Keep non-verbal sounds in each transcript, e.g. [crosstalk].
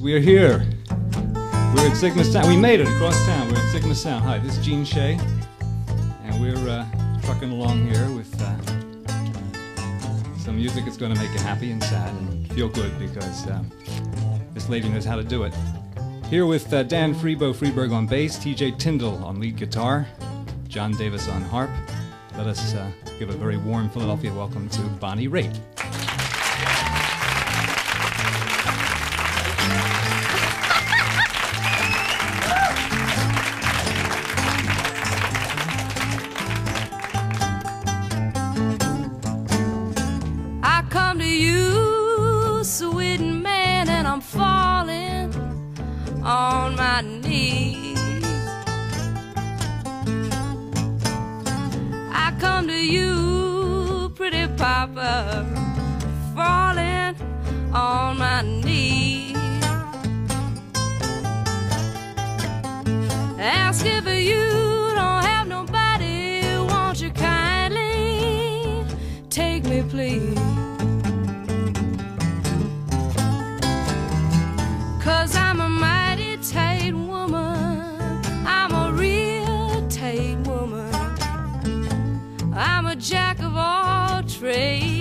We're here. We're at Sigma Sound. We made it across town. We're at Sigma Sound. Hi, this is Gene Shay, and we're uh, trucking along here with uh, some music that's going to make you happy and sad and feel good because um, this lady knows how to do it. Here with uh, Dan Freebo Freeberg on bass, TJ Tindle on lead guitar, John Davis on harp. Let us uh, give a very warm Philadelphia welcome to Bonnie Raitt. On my knees. I come to you, pretty papa, falling on my knees. Ask if you don't have nobody, won't you kindly take me, please? All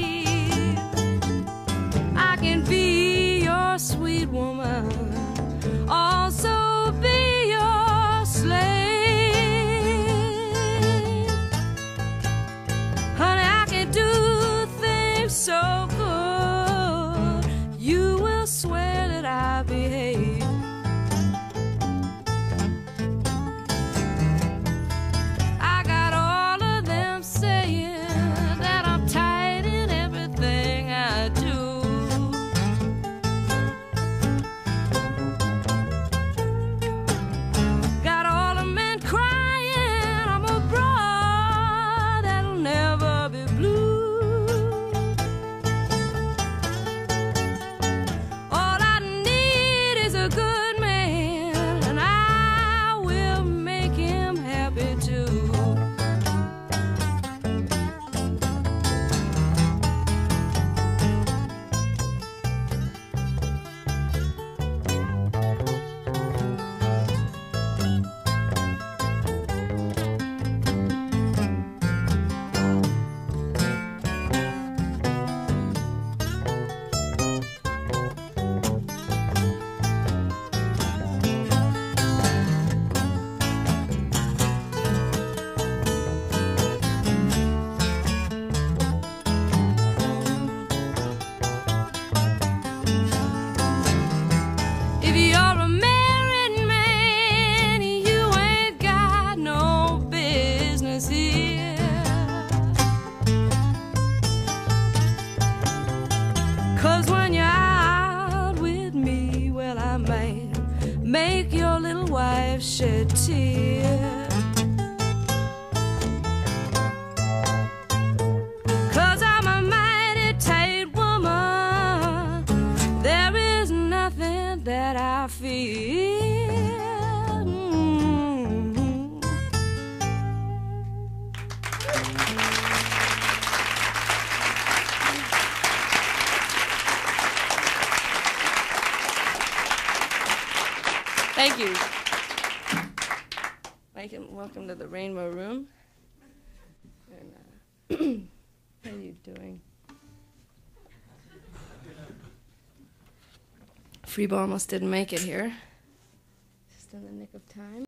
shed tears. Cause I'm a mighty tight woman. There is nothing that I fear. Mm. Thank you. Welcome, to the Rainbow Room. And, uh, [clears throat] how are you doing? Freebo almost didn't make it here.